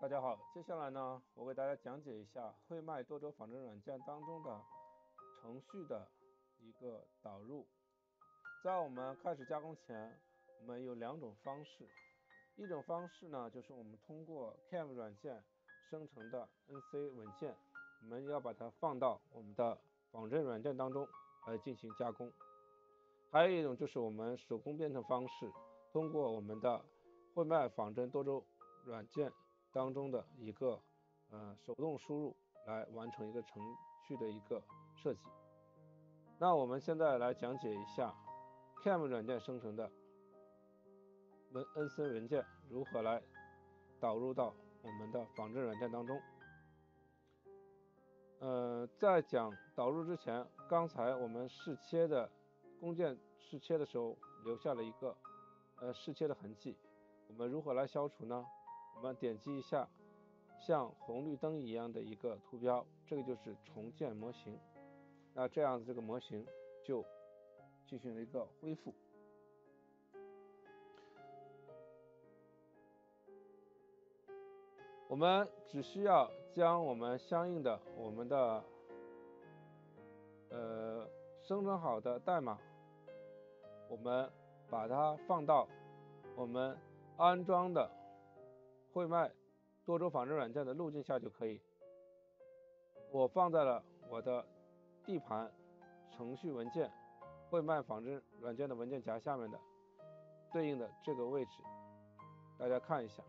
大家好，接下来呢，我给大家讲解一下汇迈多轴仿真软件当中的程序的一个导入。在我们开始加工前，我们有两种方式。一种方式呢，就是我们通过 CAM 软件生成的 NC 文件，我们要把它放到我们的仿真软件当中来进行加工。还有一种就是我们手工编程方式，通过我们的汇迈仿真多轴软件。当中的一个呃手动输入来完成一个程序的一个设计。那我们现在来讲解一下 CAM 软件生成的文 NC 文件如何来导入到我们的仿真软件当中。呃，在讲导入之前，刚才我们试切的工件试切的时候留下了一个呃试切的痕迹，我们如何来消除呢？我们点击一下像红绿灯一样的一个图标，这个就是重建模型。那这样子这个模型就进行了一个恢复。我们只需要将我们相应的我们的呃生成好的代码，我们把它放到我们安装的。汇卖多轴仿真软件的路径下就可以。我放在了我的 D 盘程序文件汇卖仿真软件的文件夹下面的对应的这个位置，大家看一下。